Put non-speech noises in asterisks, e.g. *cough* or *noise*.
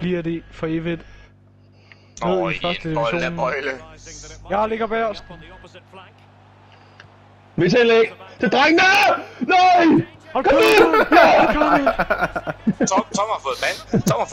bliver det for evigt. Åh, Ned oh, i første igen, bøjle, division. bøjle. Jeg ligger bagerst. Vi tager læg til drengene! Nej! Hold kæft! *laughs* Tom, Tom har fået band. Tom har